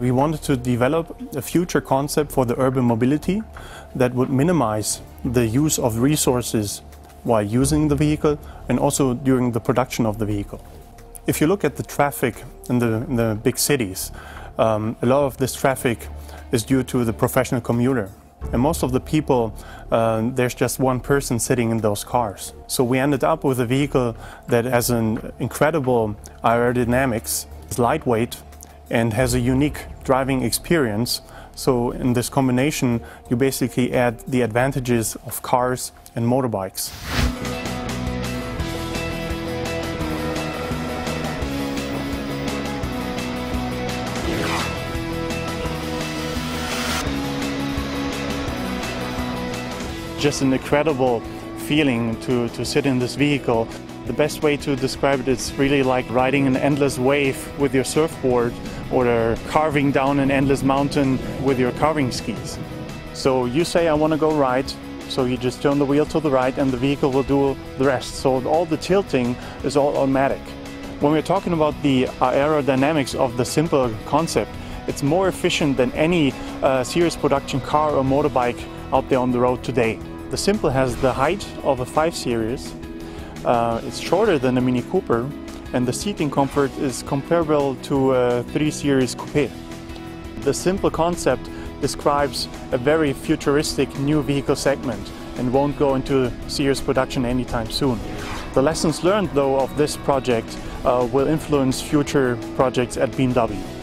We wanted to develop a future concept for the urban mobility that would minimize the use of resources while using the vehicle and also during the production of the vehicle. If you look at the traffic in the, in the big cities, um, a lot of this traffic is due to the professional commuter. And most of the people, uh, there's just one person sitting in those cars. So we ended up with a vehicle that has an incredible aerodynamics, is lightweight, and has a unique driving experience. So in this combination, you basically add the advantages of cars and motorbikes. just an incredible feeling to, to sit in this vehicle. The best way to describe it is really like riding an endless wave with your surfboard or carving down an endless mountain with your carving skis. So you say, I want to go right, so you just turn the wheel to the right and the vehicle will do the rest. So all the tilting is all automatic. When we're talking about the aerodynamics of the simple concept, it's more efficient than any uh, series production car or motorbike out there on the road today. The Simple has the height of a 5 Series, uh, it's shorter than a Mini Cooper, and the seating comfort is comparable to a 3 Series Coupe. The Simple concept describes a very futuristic new vehicle segment and won't go into serious production anytime soon. The lessons learned though of this project uh, will influence future projects at BMW.